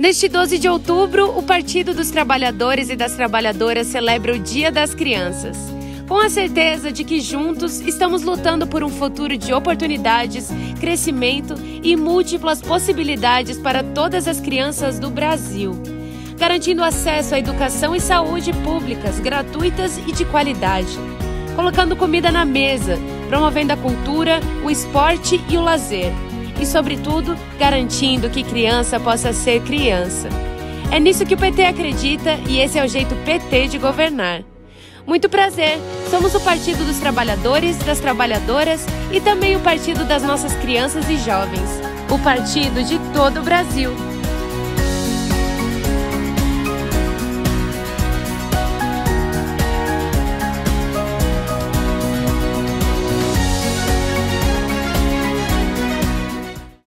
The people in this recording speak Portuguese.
Neste 12 de outubro, o Partido dos Trabalhadores e das Trabalhadoras celebra o Dia das Crianças. Com a certeza de que juntos estamos lutando por um futuro de oportunidades, crescimento e múltiplas possibilidades para todas as crianças do Brasil, garantindo acesso à educação e saúde públicas gratuitas e de qualidade, colocando comida na mesa, promovendo a cultura, o esporte e o lazer e, sobretudo, garantindo que criança possa ser criança. É nisso que o PT acredita e esse é o jeito PT de governar. Muito prazer! Somos o Partido dos Trabalhadores, das Trabalhadoras e também o Partido das nossas crianças e jovens. O partido de todo o Brasil.